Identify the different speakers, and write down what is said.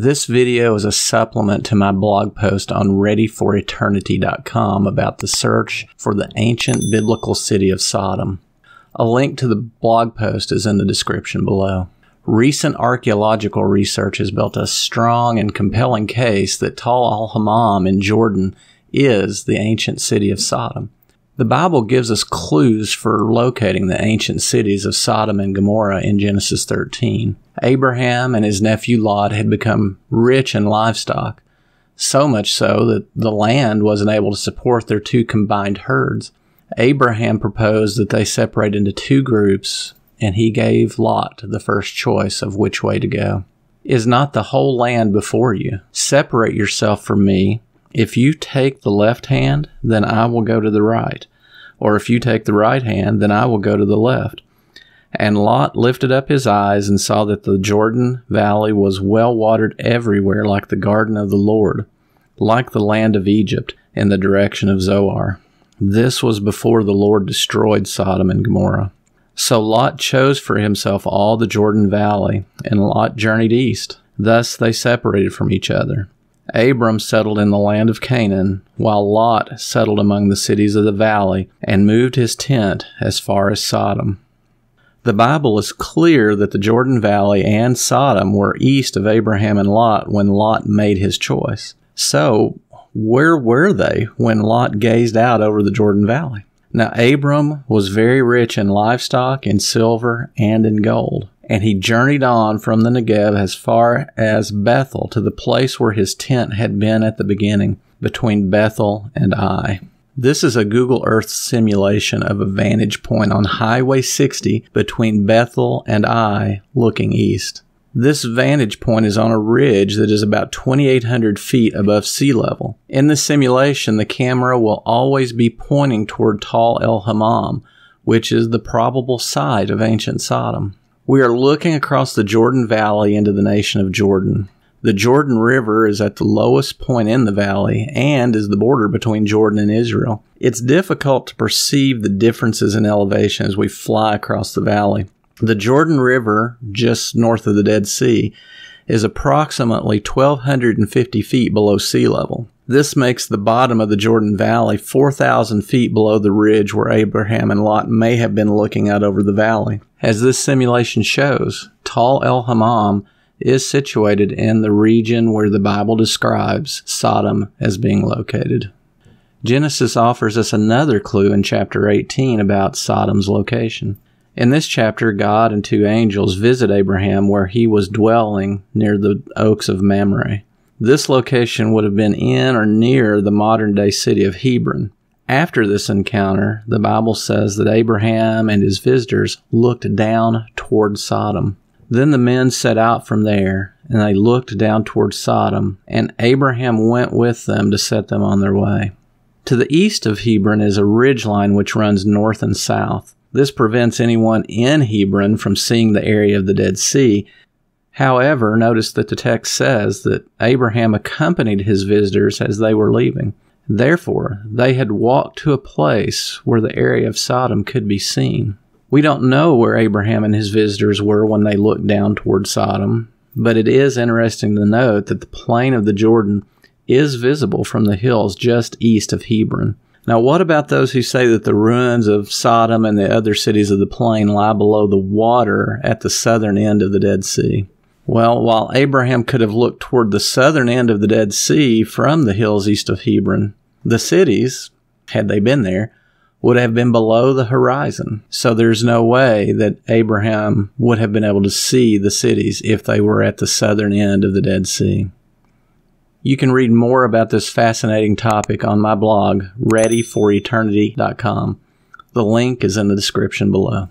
Speaker 1: This video is a supplement to my blog post on ready4eternity.com about the search for the ancient biblical city of Sodom. A link to the blog post is in the description below. Recent archaeological research has built a strong and compelling case that Tall el-Hammam in Jordan is the ancient city of Sodom. The Bible gives us clues for locating the ancient cities of Sodom and Gomorrah in Genesis 13. Abraham and his nephew Lot had become rich in livestock, so much so that the land wasn't able to support their two combined herds. Abraham proposed that they separate into two groups, and he gave Lot the first choice of which way to go. Is not the whole land before you? Separate yourself from me if you take the left hand, then I will go to the right. Or if you take the right hand, then I will go to the left. And Lot lifted up his eyes and saw that the Jordan valley was well watered everywhere, like the garden of the Lord, like the land of Egypt, in the direction of Zoar. This was before the Lord destroyed Sodom and Gomorrah. So Lot chose for himself all the Jordan valley, and Lot journeyed east. Thus they separated from each other. Abram settled in the land of Canaan, while Lot settled among the cities of the valley and moved his tent as far as Sodom. The Bible is clear that the Jordan Valley and Sodom were east of Abraham and Lot when Lot made his choice. So, where were they when Lot gazed out over the Jordan Valley? Now, Abram was very rich in livestock, in silver, and in gold and he journeyed on from the Negev as far as Bethel to the place where his tent had been at the beginning, between Bethel and Ai. This is a Google Earth simulation of a vantage point on Highway 60 between Bethel and Ai, looking east. This vantage point is on a ridge that is about 2,800 feet above sea level. In the simulation, the camera will always be pointing toward Tall el-Hammam, which is the probable site of ancient Sodom. We are looking across the Jordan Valley into the nation of Jordan. The Jordan River is at the lowest point in the valley and is the border between Jordan and Israel. It's difficult to perceive the differences in elevation as we fly across the valley. The Jordan River, just north of the Dead Sea, is approximately 1,250 feet below sea level. This makes the bottom of the Jordan Valley 4,000 feet below the ridge where Abraham and Lot may have been looking out over the valley. As this simulation shows, Tall el-Hammam is situated in the region where the Bible describes Sodom as being located. Genesis offers us another clue in chapter 18 about Sodom's location. In this chapter, God and two angels visit Abraham where he was dwelling near the oaks of Mamre. This location would have been in or near the modern day city of Hebron. After this encounter, the Bible says that Abraham and his visitors looked down toward Sodom. Then the men set out from there, and they looked down toward Sodom, and Abraham went with them to set them on their way. To the east of Hebron is a ridge line which runs north and south. This prevents anyone in Hebron from seeing the area of the Dead Sea, However, notice that the text says that Abraham accompanied his visitors as they were leaving. Therefore, they had walked to a place where the area of Sodom could be seen. We don't know where Abraham and his visitors were when they looked down toward Sodom, but it is interesting to note that the plain of the Jordan is visible from the hills just east of Hebron. Now, what about those who say that the ruins of Sodom and the other cities of the plain lie below the water at the southern end of the Dead Sea? Well, while Abraham could have looked toward the southern end of the Dead Sea from the hills east of Hebron, the cities, had they been there, would have been below the horizon. So there's no way that Abraham would have been able to see the cities if they were at the southern end of the Dead Sea. You can read more about this fascinating topic on my blog, ready4eternity.com. The link is in the description below.